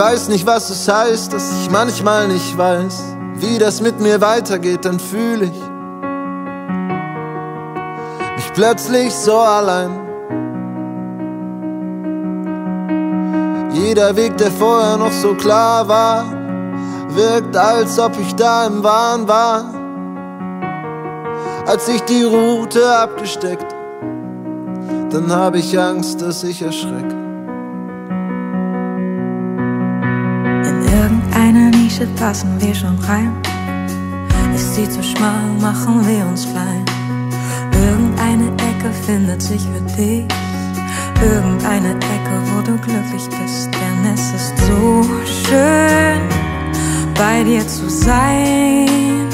weiß nicht, was es heißt, dass ich manchmal nicht weiß, wie das mit mir weitergeht, dann fühle ich mich plötzlich so allein. Jeder Weg, der vorher noch so klar war, wirkt, als ob ich da im Wahn war. Als ich die Route abgesteckt, dann habe ich Angst, dass ich erschrecke. Nische passen wir schon rein. Ist sie zu schmal, machen wir uns klein. Irgendeine Ecke findet sich für dich. Irgendeine Ecke, wo du glücklich bist. Denn es ist so schön, bei dir zu sein.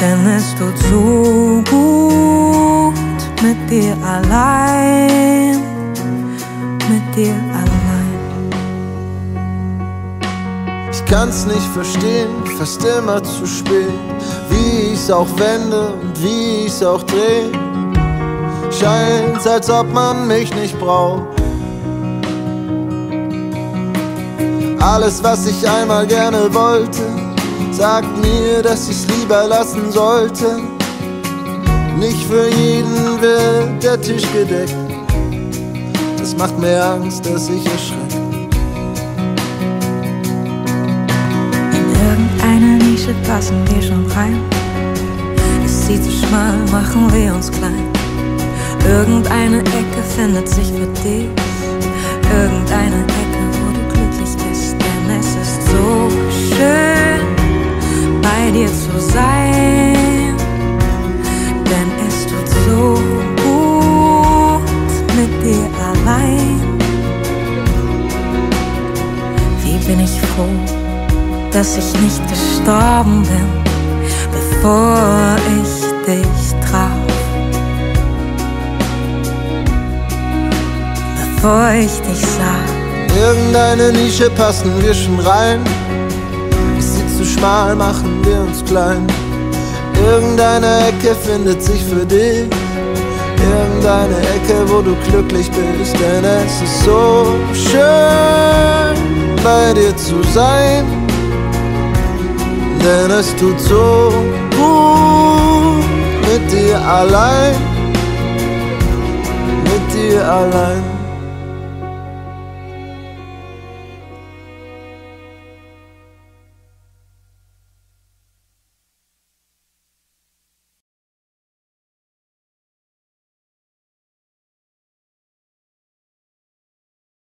Denn es tut so gut mit dir allein. Mit dir allein. Kann's nicht verstehen, fast immer zu spät. Wie ich's auch wende und wie ich's auch dreh. Scheint's, als ob man mich nicht braucht. Alles, was ich einmal gerne wollte, sagt mir, dass ich's lieber lassen sollte. Nicht für jeden wird der Tisch gedeckt. Das macht mir Angst, dass ich erschrecke. Passen wir schon rein. Ist sie zu schmal, machen wir uns klein. Irgendeine Ecke findet sich für dich. Irgendeine Ecke, wo du glücklich bist. Denn es ist so schön, bei dir zu sein. Denn es tut so gut mit dir allein. Wie bin ich froh, dass ich nicht gestorben bin, bevor ich dich traf. Bevor ich dich sah. Irgendeine Nische passen wir schon rein. Ist sie zu schmal, machen wir uns klein. Irgendeine Ecke findet sich für dich. Irgendeine Ecke, wo du glücklich bist. Denn es ist so schön, bei dir zu sein. Denn es tut so gut mit dir allein. Mit dir allein.